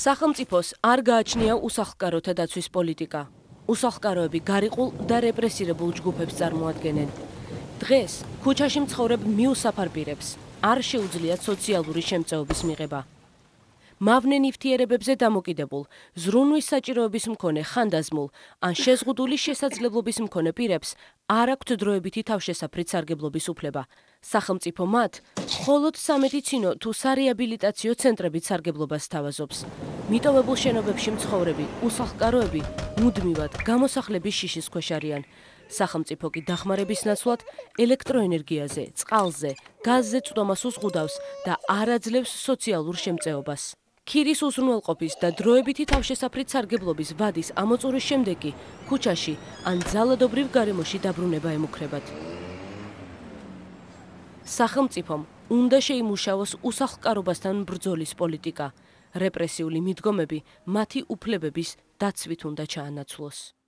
სახელმწიფოს არ გააჩნია უსახლკაროთა დაცვის პოლიტიკა. უსახლკაროები გარიყულ და რეპრესირებულ ჯგუფებს წარმოადგენენ. დღეს ქუჩაში მცხოვრებ მიუსაფარპირებს არ შეუძლიათ სოციალური შემწეობის მიღება. მავნე ნივთიერებებზე დამოკიდებულ, ზრუნვის საჭიროების მქონე ხანდაზმულ ან შეზღუდული შესაძლებლობის მქონე პირებს არ აქვთ დროებითი თავშესაფრით სარგებლობის უფლება. სახელმწიფო მათ მხოლოდ სამედიცინო თუ სარეაბილიტაციო ცენტრებით სარგებლობას თავაზობს. მიტოვებულ შენობებში მცხოვრები უსახლკაროები მუდმივად გამოსახლების შიშის ქვეშ არიან. სახელმწიფო კი დახმარების ნაცვლად ელექტროენერგიაზე, წყალზე, გაზზე წვდომას უზღუდავს და არაძლევს სოციალურ შემწეობას. ქირის უზრუნველყოფის და დროებითი თავშესაფრით სარგებლობის ვადის ამოწურის შემდეგ კი ქუჩაში ან ძალადობრივ გარემოში დაბრუნება ემუქრებათ. სახელმწიფომ უნდა შეიმუშაოს უსახლკარობასთან ბრძოლის პოლიტიკა. რეპრესიული მიდგომები მათი უფლებების დაცვით უნდა ჩაანაცვლოს.